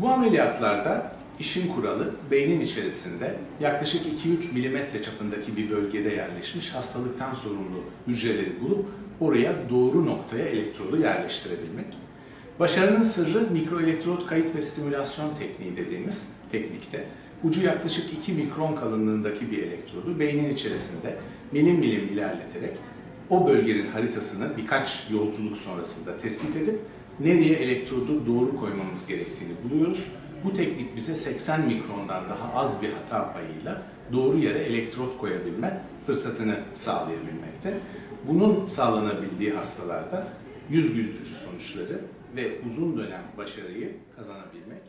Bu ameliyatlarda işin kuralı beynin içerisinde yaklaşık 2-3 milimetre çapındaki bir bölgede yerleşmiş hastalıktan sorumlu hücreleri bulup oraya doğru noktaya elektrodu yerleştirebilmek. Başarının sırrı mikroelektrot kayıt ve stimülasyon tekniği dediğimiz teknikte. Ucu yaklaşık 2 mikron kalınlığındaki bir elektrodu beynin içerisinde milim milim ilerleterek o bölgenin haritasını birkaç yolculuk sonrasında tespit edip nereye elektrodu doğru koymamız gerektiğini buluyoruz. Bu teknik bize 80 mikrondan daha az bir hata payıyla doğru yere elektrot koyabilme fırsatını sağlayabilmekte. Bunun sağlanabildiği hastalarda yüz güldürücü sonuçları ve uzun dönem başarıyı kazanabilmek